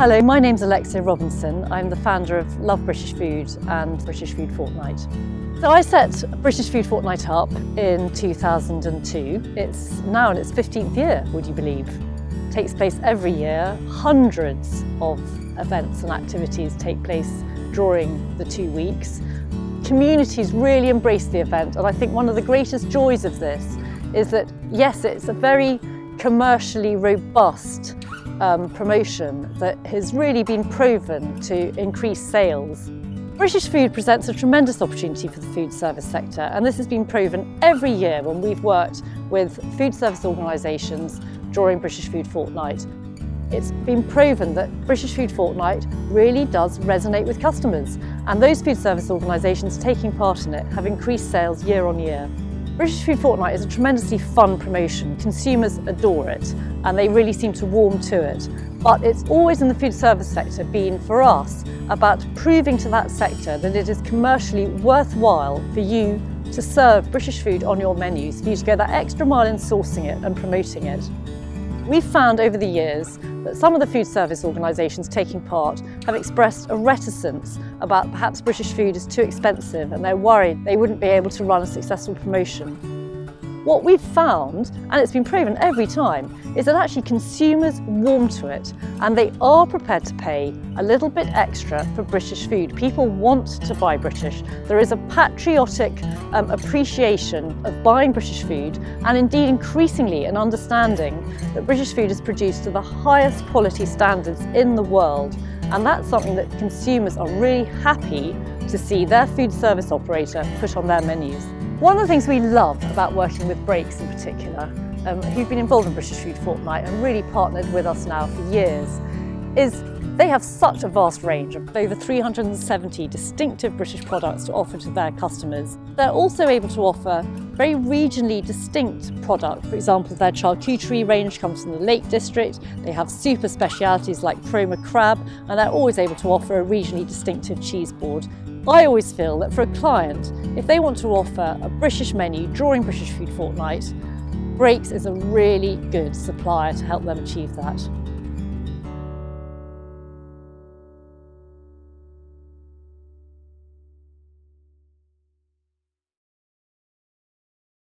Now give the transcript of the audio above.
Hello, my name's Alexia Robinson. I'm the founder of Love British Food and British Food Fortnight. So I set British Food Fortnight up in 2002. It's now in its 15th year, would you believe? It takes place every year. Hundreds of events and activities take place during the two weeks. Communities really embrace the event and I think one of the greatest joys of this is that yes, it's a very commercially robust um, promotion that has really been proven to increase sales. British Food presents a tremendous opportunity for the food service sector and this has been proven every year when we've worked with food service organisations during British Food Fortnight. It's been proven that British Food Fortnight really does resonate with customers and those food service organisations taking part in it have increased sales year on year. British Food Fortnight is a tremendously fun promotion. Consumers adore it and they really seem to warm to it. But it's always in the food service sector been, for us, about proving to that sector that it is commercially worthwhile for you to serve British food on your menus, for you to go that extra mile in sourcing it and promoting it. We've found over the years that some of the food service organisations taking part have expressed a reticence about perhaps British food is too expensive and they're worried they wouldn't be able to run a successful promotion. What we've found, and it's been proven every time, is that actually consumers warm to it and they are prepared to pay a little bit extra for British food. People want to buy British. There is a patriotic um, appreciation of buying British food and indeed increasingly an understanding that British food is produced to the highest quality standards in the world and that's something that consumers are really happy to see their food service operator put on their menus. One of the things we love about working with Brakes in particular, um, who've been involved in British Food Fortnight and really partnered with us now for years, is they have such a vast range of over 370 distinctive British products to offer to their customers. They're also able to offer very regionally distinct product. For example, their charcuterie range comes from the Lake District. They have super specialities like Cromer crab, and they're always able to offer a regionally distinctive cheese board. I always feel that for a client, if they want to offer a British menu during British Food Fortnight, Brakes is a really good supplier to help them achieve that.